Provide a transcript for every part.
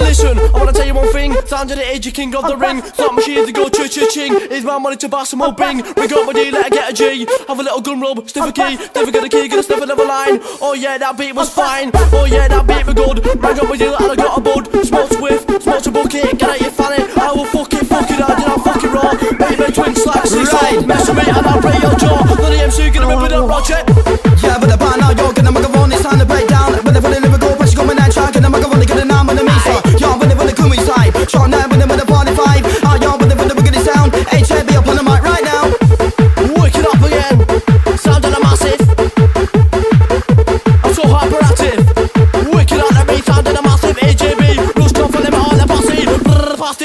listen, I wanna tell you one thing. Sound of the age, you king of the ring. Slot machine to go cha cha ching. Is my money to buy some more bing. Ring up my D, let her get a G. Have a little gun rub, sniff a key. Never get a key, gonna sniff another line. Oh yeah, that beat was fine. Oh yeah, that beat was good. Ring up my D, and I got a bud. Smoke swift, smoke a bucket, get out your fanny.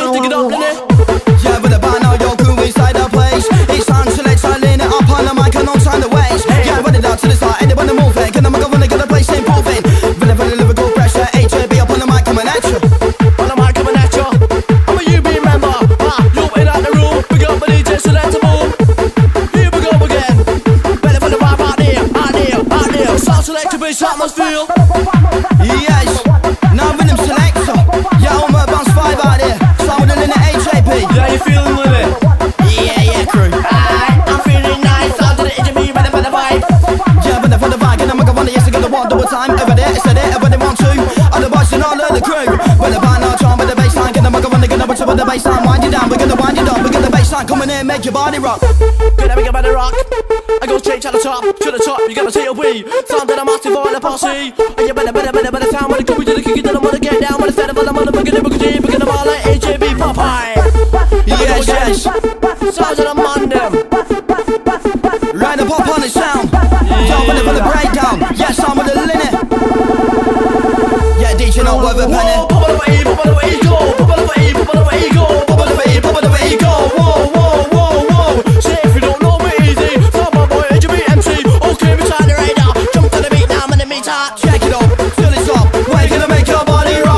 Brrr, Past dig it up, innit? Yeah, but the bar now, you're cool inside the place. It's time to let silent it up on the mic and on time to waste. Yeah, run it out to the side, anyone move it. Gonna make a phone, get a place improving. Put the lyrical pressure, HAB up on the mic coming at you. On the mic coming at ya. I'm a UB member. Ah, you in out the room. We got my DJ selectable. Here we go again. Better for the vibe out there, out there, out there. Sound selector, bitch, atmosphere. Yes, now rhythm selector. Yeah, the crew. But the not trying, but the bassline, make a want to get up to the bassline. Wind you down, we're gonna wind you down, we're gonna bassline coming in, make your body rock. Make a better rock. I go straight to the top, to the top. You gotta take a wee. Sound that I'm massive on the posse. And you better, better, better, better sound when it comes to the kick it, then I'm gonna get down. When it's better, I'm gonna boogie, boogie, boogie, boogie, them all like AJB Popeye. Yes, yes. Sound that I'm on them. Right, the pop on the sound. Make your body rock.